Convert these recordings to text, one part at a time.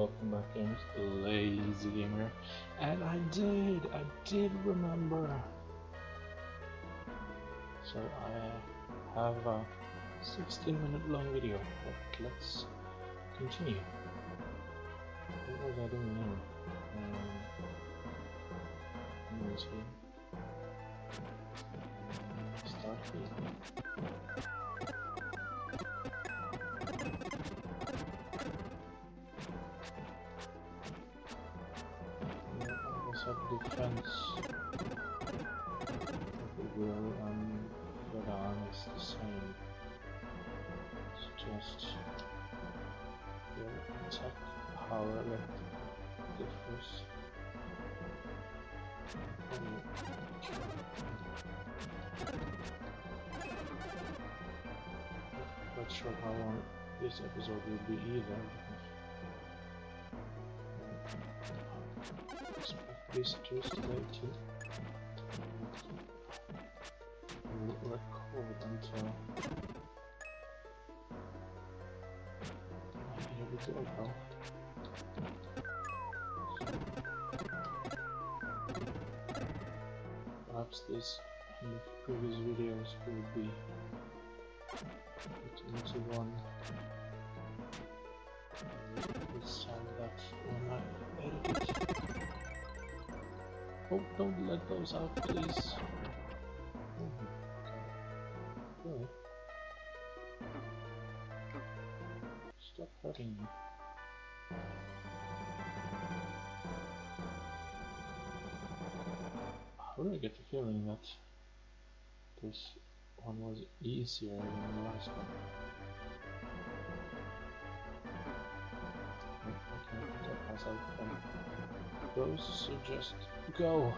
welcome back games, the Lazy Gamer. And I did, I did remember. So I have a 16 minute long video, but let's continue. What was I doing now? Um, let me see. Start here. Sure how long this episode will be either. because expect visitors today too. We'll record until. Here we go, pal. Perhaps this and the previous videos will be into one. This time that when I edit it. Oh, don't let those out, please. Stop hurting me. I really get the feeling that this one was easier than the last one. I can protect myself from those, so just go.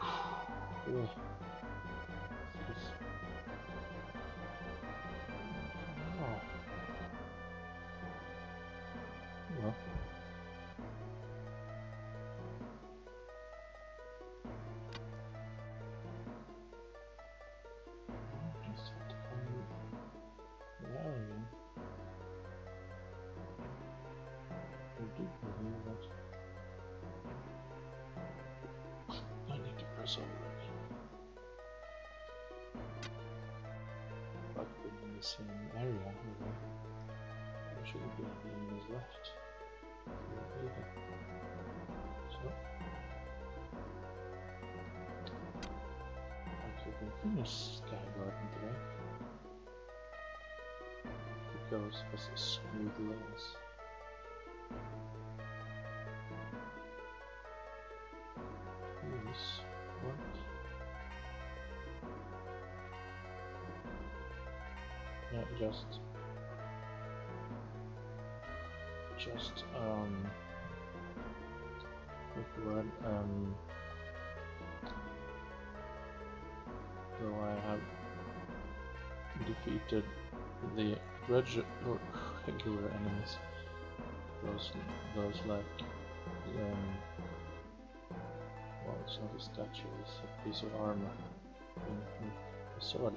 Ugh. The same area, really. Shouldn't be any enemies left. So. I could finish Sky Garden today. It was a smooth lanes. Just just um word um though I have defeated the regu- regular enemies. Those those like um well it's not a statue it's a piece of armor. A sword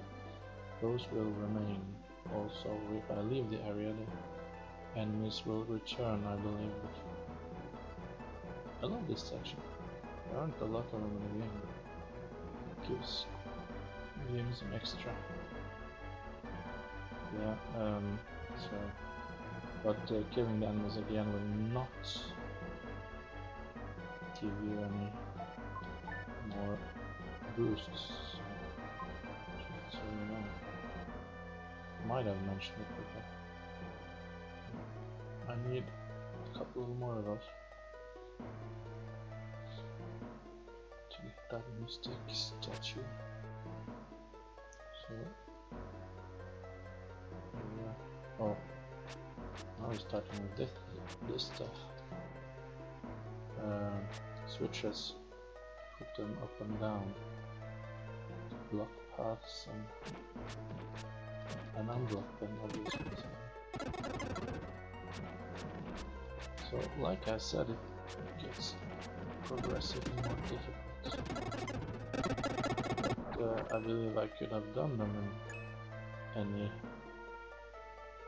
those will remain also if I leave the area the enemies will return I believe. I love this section. There aren't a lot of them in the game. It gives game some extra. Yeah um so but uh, killing the enemies again will not give you any more boosts might have mentioned it before. I need a couple more of those to get that mystic statue. So, yeah. Oh, now we're starting with this, this stuff. Um, switches, put them up and down block paths and and unblock. So, like I said, it gets progressively more difficult. But uh, I believe I could have done them in any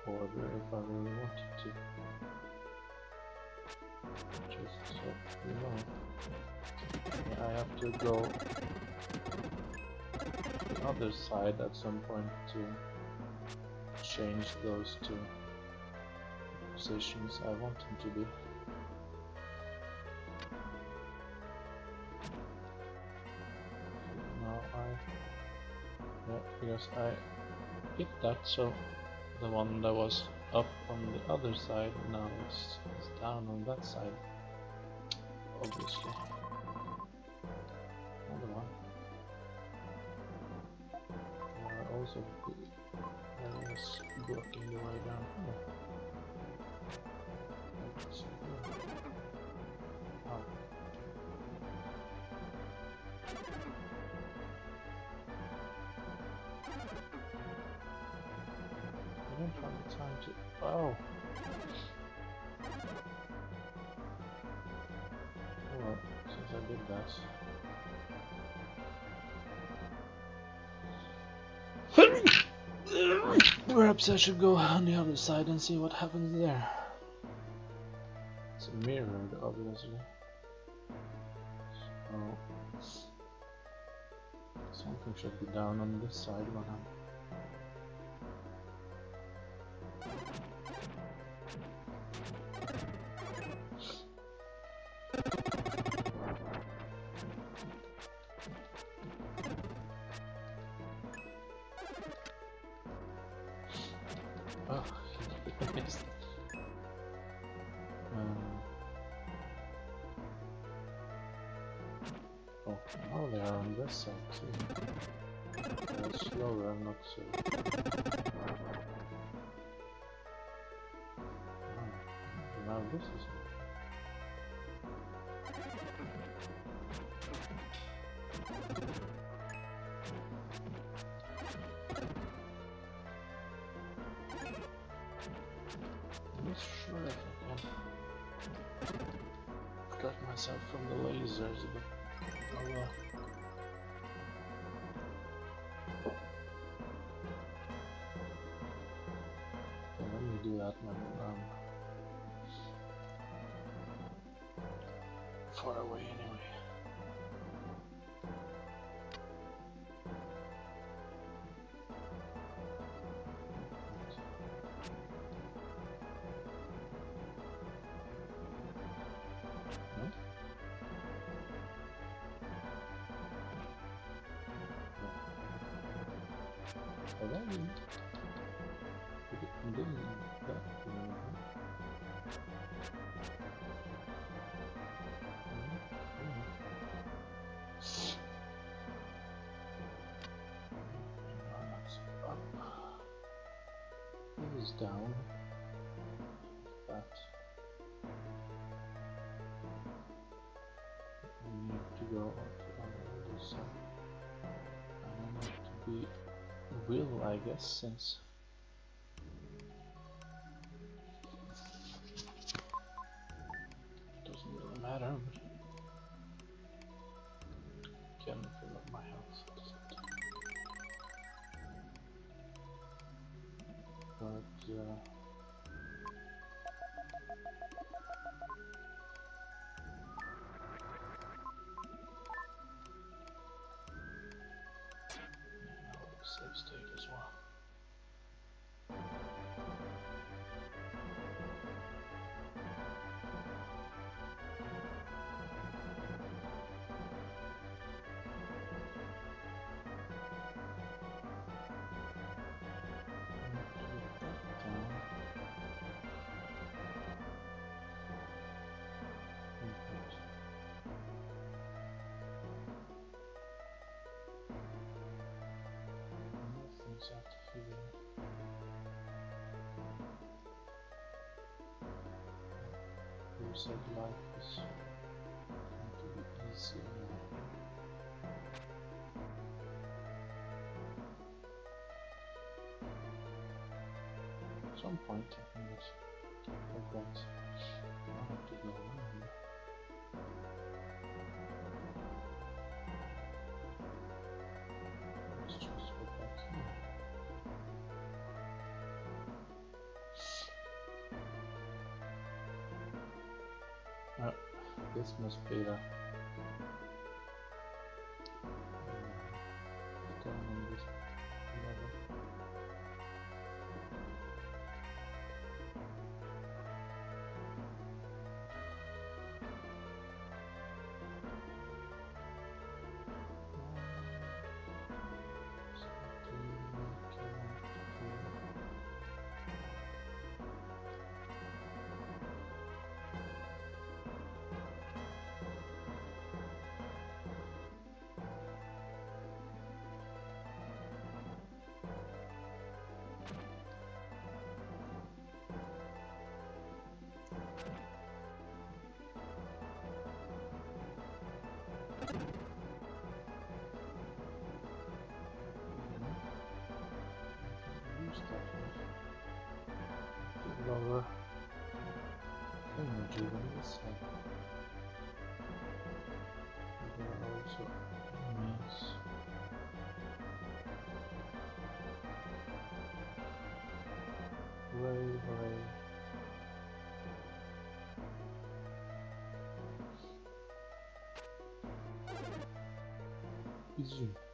order if I really wanted to. Just so you know. I have to go the other side at some point to change those two positions. I want them to be. Now I yeah, because I hit that so the one that was up on the other side now it's down on that side obviously. Another one. Also down here. Oh. I don't have the time to. Oh! Well, since I did that. Perhaps I should go on the other side and see what happens there. It's mirrored, obviously. So, something should be down on this side when I'm myself from the lasers, but oh well. Let me do that when I'm um, far away This is down. That. I need to go up on other side. I need to be will, I guess, since It doesn't really matter. But You said life is going to be easier now. At some point, I think like that. I have to go Erasmus Feder. Zoom.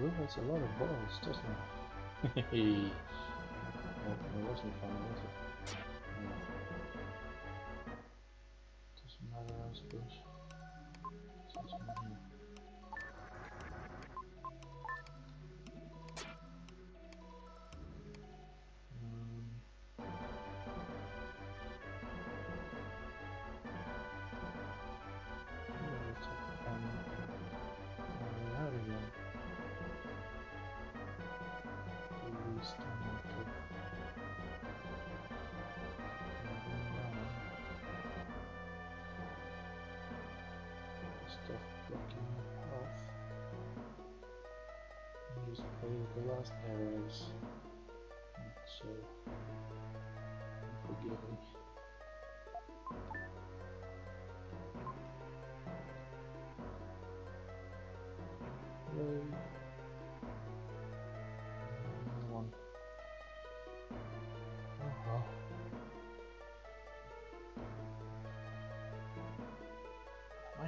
Lou has a lot of balls, doesn't he? it wasn't fun, was it? stuff blocking my path. And just play the last arrows.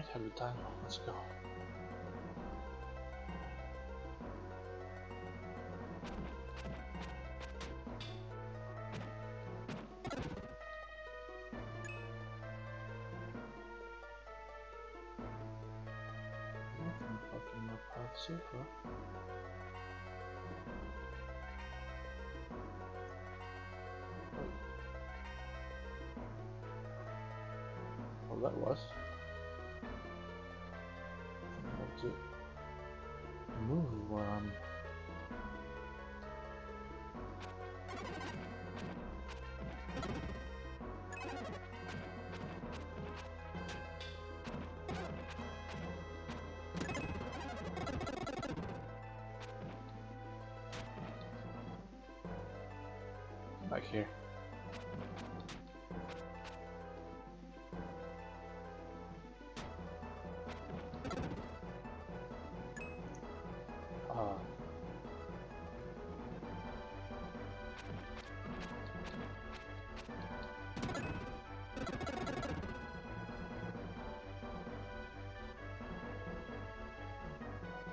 I haven't done. Let's go. back here. Oh.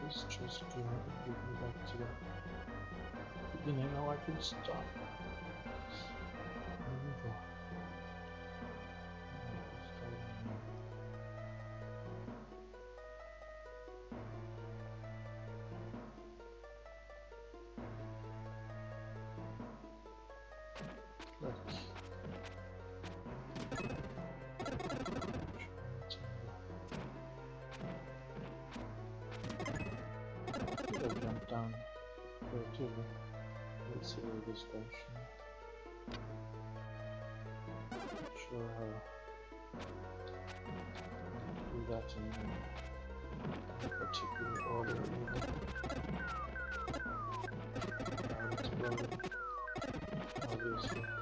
Let's back to the beginning. I can stop. down creativity. Let's see where this goes. Not sure how do that in particular order either. Now let's build it. Obviously.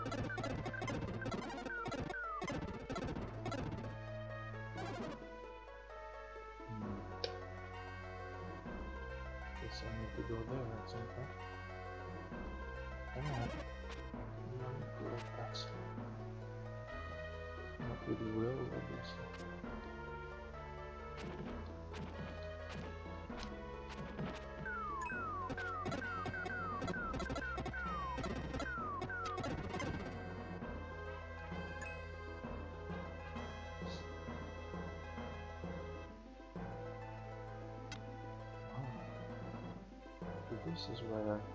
this is where I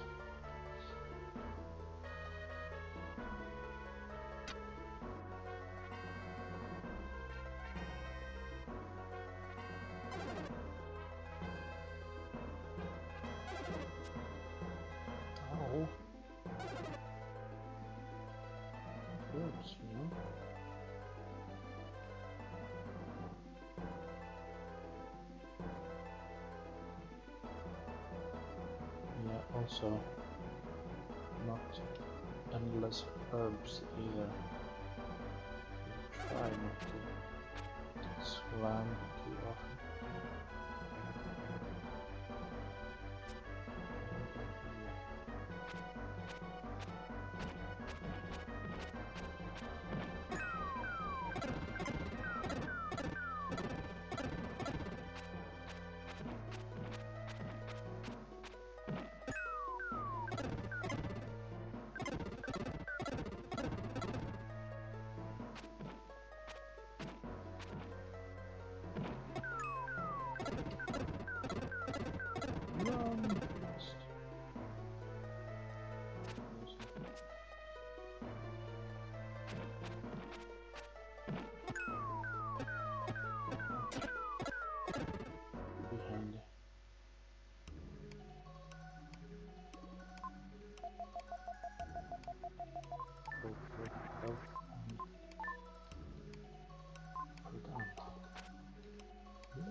So, not endless herbs either. Try not to slam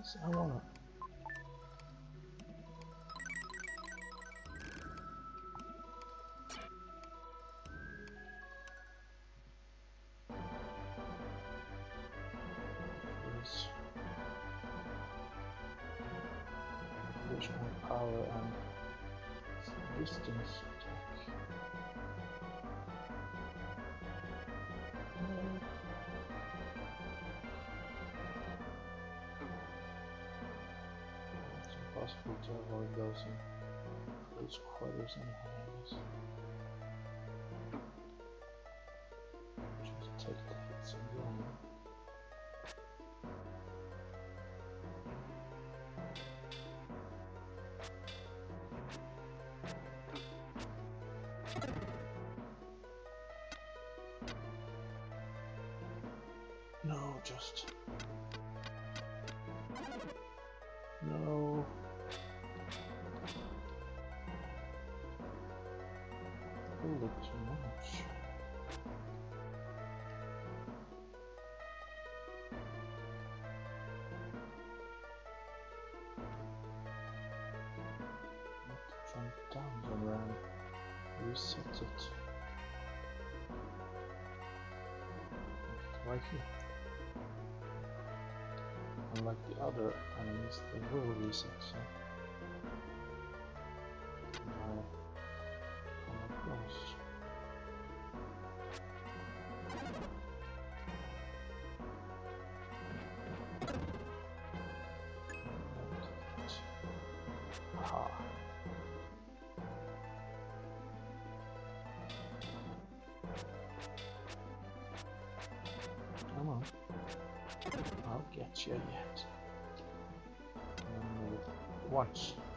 I wanna possible to avoid those uh, in close quarters anyways. Just take the hits and run. No, just... reset it. Right here. Unlike the other enemies, they will reset, so... Now, come across. Aha. Get you yet. Move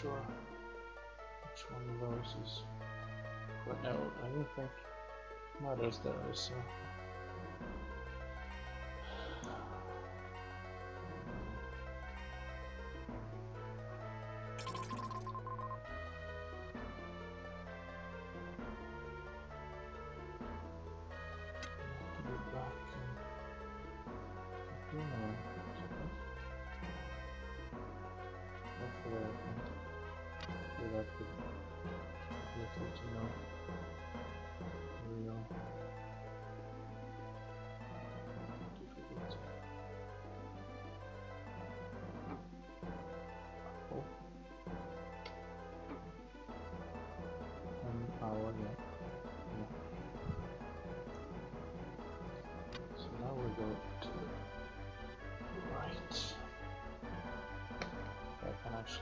Sure which one of those is. But no, I don't think matters there, so.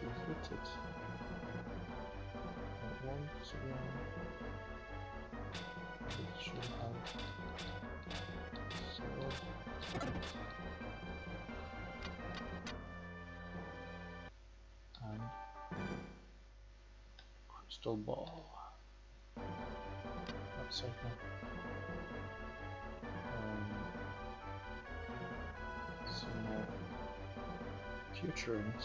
To hit it. Not once again. It should have sword. And crystal ball. That's okay. Um, some future in it.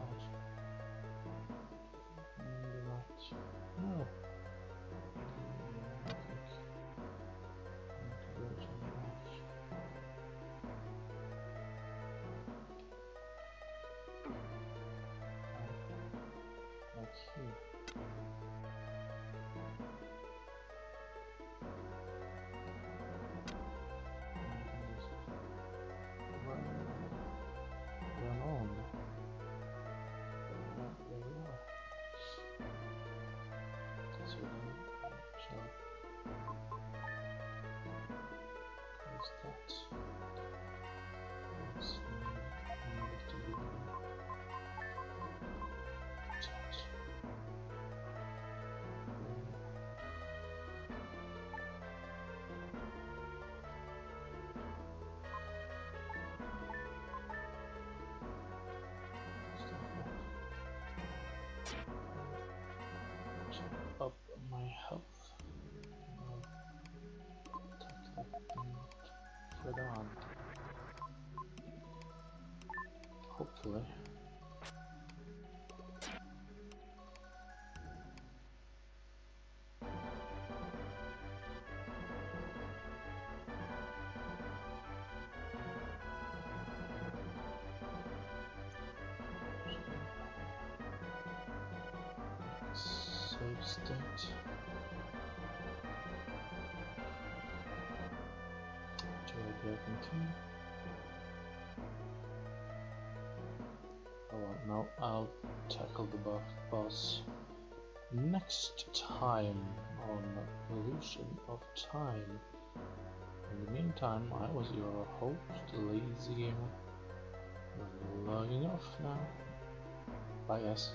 on. Hopefully. Tackle the boss next time on Illusion of Time. In the meantime, I was your host, Lazy Gamer. Logging off now. Bye guys.